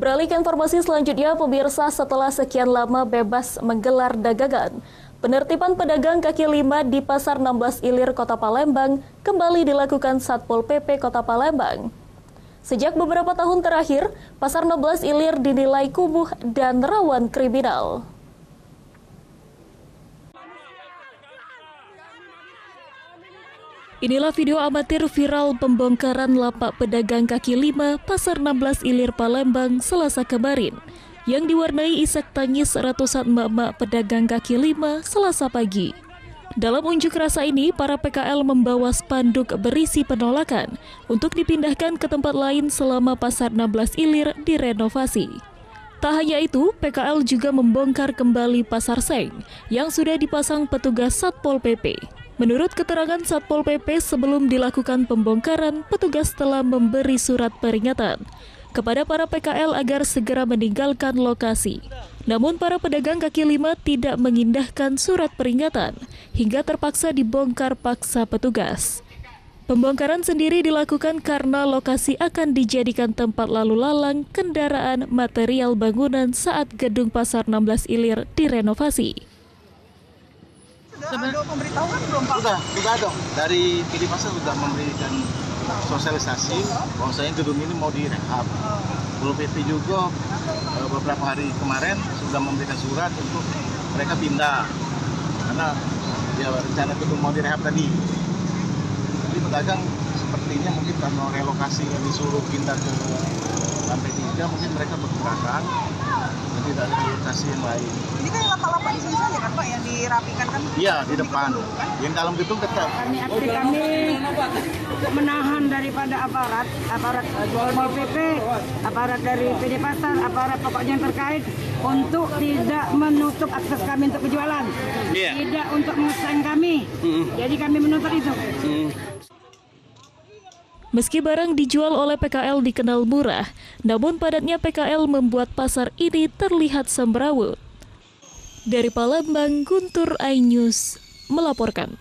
Beralih ke informasi selanjutnya, pemirsa setelah sekian lama bebas menggelar dagangan, penertiban pedagang kaki lima di Pasar 16 Ilir Kota Palembang kembali dilakukan Satpol PP Kota Palembang. Sejak beberapa tahun terakhir, Pasar 16 Ilir dinilai kumuh dan rawan kriminal. Inilah video amatir viral pembongkaran lapak pedagang kaki lima Pasar 16 Ilir Palembang selasa kemarin yang diwarnai isak tangis ratusan emak-emak pedagang kaki lima selasa pagi. Dalam unjuk rasa ini, para PKL membawa spanduk berisi penolakan untuk dipindahkan ke tempat lain selama Pasar 16 Ilir direnovasi. Tak hanya itu, PKL juga membongkar kembali Pasar Seng yang sudah dipasang petugas Satpol PP. Menurut keterangan Satpol PP sebelum dilakukan pembongkaran, petugas telah memberi surat peringatan kepada para PKL agar segera meninggalkan lokasi. Namun para pedagang kaki lima tidak mengindahkan surat peringatan hingga terpaksa dibongkar paksa petugas. Pembongkaran sendiri dilakukan karena lokasi akan dijadikan tempat lalu lalang kendaraan material bangunan saat gedung Pasar 16 Ilir direnovasi. Sudah ada pemberitahuan belum Pak? Sudah, sudah dong. Dari PD Pasar sudah memberikan sosialisasi bahwasanya gedung ini mau direhab. Bulu PP juga eh, beberapa hari kemarin sudah memberikan surat untuk mereka pindah karena ya rencana gedung mau direhab tadi. Jadi pedagang sepertinya mungkin karena relokasi yang disuruh pindah ke lantai tiga mungkin mereka bergerakan dan tidak ada lokasi yang lain. Ini kan lapak-lapak di sini saja kan Pak yang dirapikan kan? Iya di depan. Yang dalam gedung tetap. Kami aksi kami menahan daripada aparat, aparat Pol PP, aparat dari PD Pasar, aparat pokoknya yang terkait untuk tidak menutup akses kami untuk penjualan, Iya. tidak untuk mengusang kami. Jadi kami menuntut itu. Meski barang dijual oleh PKL dikenal murah, namun padatnya PKL membuat pasar ini terlihat semrawut. Dari Palembang, Guntur Ainews melaporkan.